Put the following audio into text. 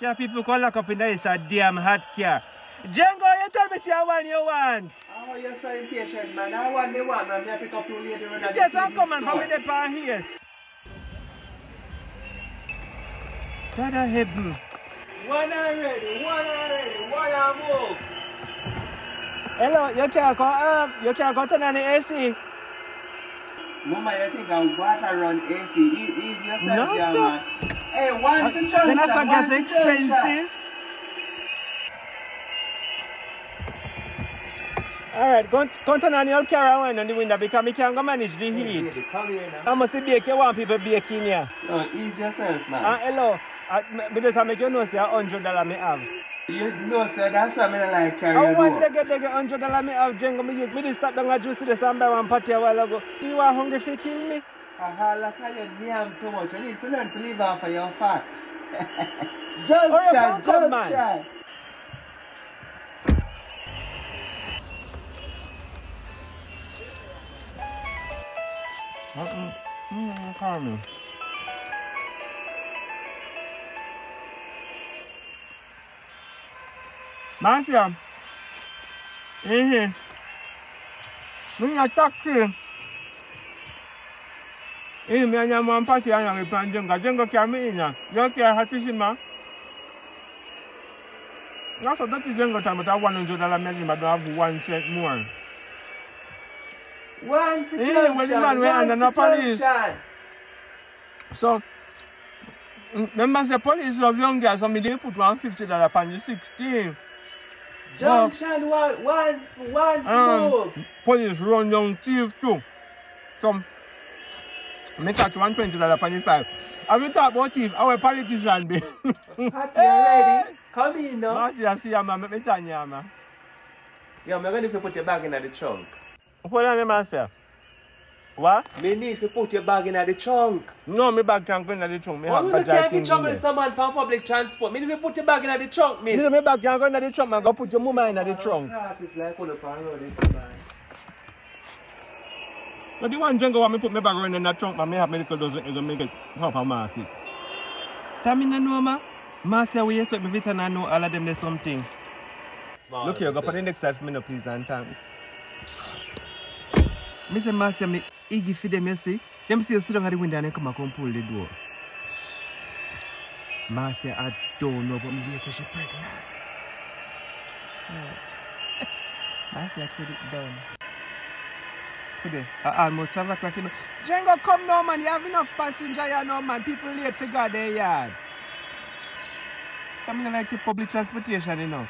Car people come lock up in there, it's a damn hot car. Django, you tell me see how one you want. Oh, you're so impatient, man. I want me one, man. Me I pick up two later on Yes, I'm coming from the pan here. God of heaven. One already, one already, one I move. Hello, you can't go up. You can't go turn on the AC. Mama, you think I'm water run AC? E- ease yourself, No, yeah, sir. man. Hey, one for junction, Then that's what one gets expensive. Alright, go, go turn on your car and on the window because we can't go manage the Hey, heat. baby, come here now. I must bake you want people baking here. No, ease yourself, man. Ah, hello. Uh, me just make you know say hundred dollar me have. you know, sir, that's something I like carry I want to get the hundred dollar me have Django me use. Me just stop down a juice this and buy one patty a while ago. You are hungry for kill me? Aha, look how you name too much. You need to learn to live off of your fat. Hurry junction, up, come, man. junction. Mm-mm. Mm, call me. Marcia. Eh. Mimi taxi. Eh, mimi anyama mpati anya mipanjenga. Jengo kia minya. Yoki ya hatishima. That's what that is jengo time, but I want to do that. I don't have one cent more. One for Eh, junction, when the man went one under no for police. junction. So, mm, remember the police love young girls, so me they put one fifty dollar upon the sixteen. Junction one, one, for- one for Um, move. police run young thief too. So, me catch one twenty dollar upon the five. Have you talk about thief? Our politician be. Hattie, ready? Come in now. Marty, I see you man, make me tell you man. Yo, I'm gonna put your bag in the trunk. Hold on, man, sir. What? Me need to put your bag in the trunk. No, me bag can't go in the trunk. Me Why have you can't get trouble with someone from public transport? Me need to put your bag in the trunk, miss. Me, me bag can't go in the trunk, man. Go put your mama in the trunk. Class is like on the road, this man. But the one jungle want me put my bag around in the trunk, man, me have medical doesn't it make it help a market. Tell me no know, ma. Ma say we expect me to know all of them there's something. Small, Look here, go listen. for the next five minutes, please, and thanks. Me say, ma say me iggy for them, you see. Them see you sit down at the window and then come and come pull the door. Ma say, I don't know, but me hear say she pregnant. Right. Ma say, I put it down. Today, I almost five o'clock, you know. Django, come now, man. You have enough passenger here now, man. People late for God eh, their yard. Something like the public transportation, you know.